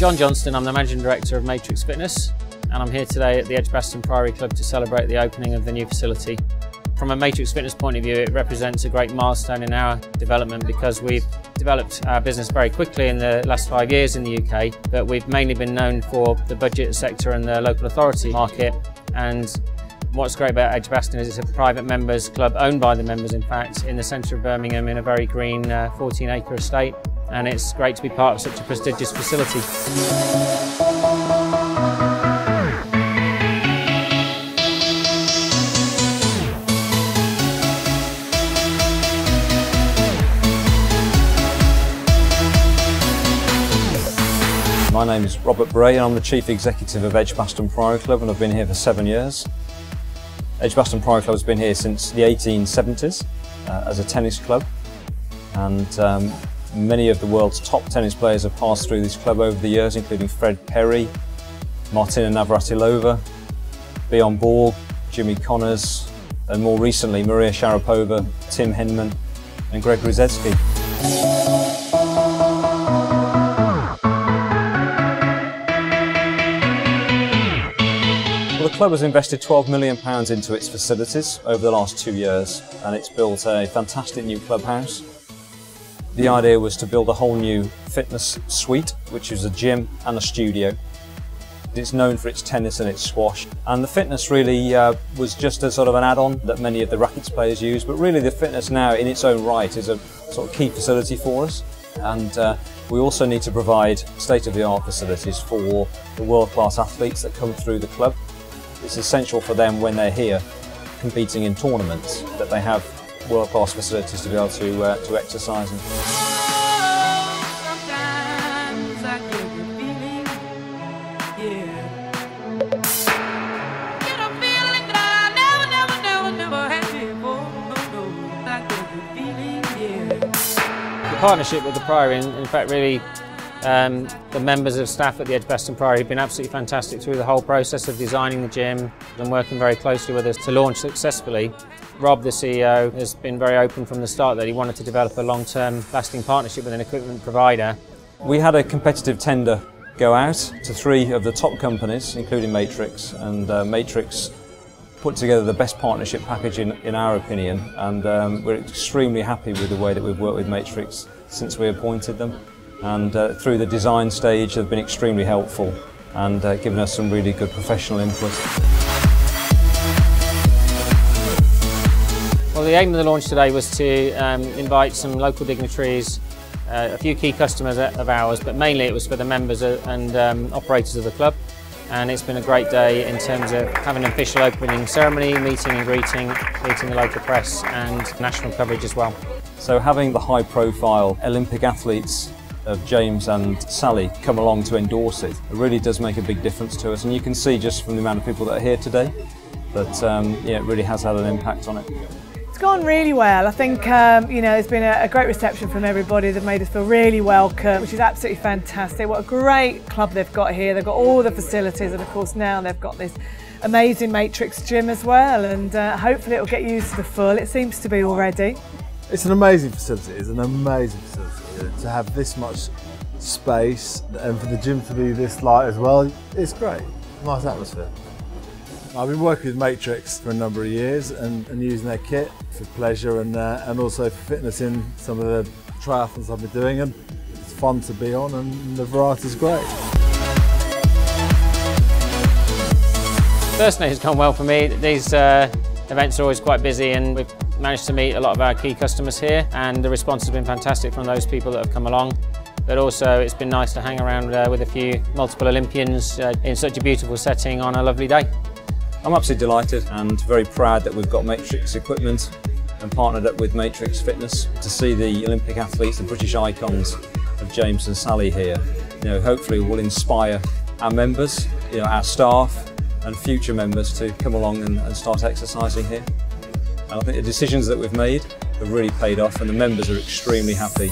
John Johnston, I'm the Managing Director of Matrix Fitness and I'm here today at the Edgbaston Priory Club to celebrate the opening of the new facility. From a Matrix Fitness point of view, it represents a great milestone in our development because we've developed our business very quickly in the last five years in the UK, but we've mainly been known for the budget sector and the local authority market. And what's great about Edgbaston is it's a private members club, owned by the members in fact, in the centre of Birmingham in a very green uh, 14 acre estate and it's great to be part of such a prestigious facility. My name is Robert Bray and I'm the Chief Executive of Edgbaston Priory Club and I've been here for seven years. Edgbaston Priory Club has been here since the 1870s uh, as a tennis club and um, Many of the world's top tennis players have passed through this club over the years, including Fred Perry, Martina Navratilova, Bjorn Borg, Jimmy Connors, and more recently Maria Sharapova, Tim Henman and Greg Rusedski. Well, the club has invested £12 million into its facilities over the last two years and it's built a fantastic new clubhouse the idea was to build a whole new fitness suite, which is a gym and a studio. It's known for its tennis and its squash. And the fitness really uh, was just a sort of an add-on that many of the rackets players use. But really the fitness now in its own right is a sort of key facility for us. And uh, we also need to provide state-of-the-art facilities for the world-class athletes that come through the club. It's essential for them when they're here competing in tournaments that they have world-class facilities to be able to, uh, to exercise in. The partnership with the Priory, in, in fact, really um, the members of staff at the Edgbaston Priory have been absolutely fantastic through the whole process of designing the gym and working very closely with us to launch successfully. Rob, the CEO, has been very open from the start that he wanted to develop a long-term lasting partnership with an equipment provider. We had a competitive tender go out to three of the top companies, including Matrix, and uh, Matrix put together the best partnership package in, in our opinion, and um, we're extremely happy with the way that we've worked with Matrix since we appointed them. And uh, through the design stage, they've been extremely helpful and uh, given us some really good professional input. Well, the aim of the launch today was to um, invite some local dignitaries, uh, a few key customers of ours, but mainly it was for the members and um, operators of the club. And it's been a great day in terms of having an official opening ceremony, meeting and greeting, meeting the local press and national coverage as well. So having the high profile Olympic athletes of James and Sally come along to endorse it, it really does make a big difference to us. And you can see just from the amount of people that are here today that um, yeah, it really has had an impact on it It's gone really well. I think um, you know it's been a, a, great reception from everybody. They've made us feel really welcome, which is absolutely fantastic. What a great club they've got here. They've got all the facilities, and of course now they've got this amazing Matrix gym as well. And uh, hopefully it'll get used to the full. It seems to be already. It's an amazing facility. It's an amazing facility to have this much space and for the gym to be this light as well. It's great. Nice atmosphere. I've been working with Matrix for a number of years and, and using their kit for pleasure and, uh, and also for fitness in some of the triathlons I've been doing and it's fun to be on and the variety is great. First has gone well for me. These uh, events are always quite busy and we've managed to meet a lot of our key customers here and the response has been fantastic from those people that have come along but also it's been nice to hang around uh, with a few multiple Olympians uh, in such a beautiful setting on a lovely day. I'm absolutely delighted and very proud that we've got Matrix equipment and partnered up with Matrix Fitness to see the Olympic athletes, the British icons of James and Sally here. You know, hopefully will inspire our members, you know, our staff and future members to come along and, and start exercising here. And I think the decisions that we've made have really paid off and the members are extremely happy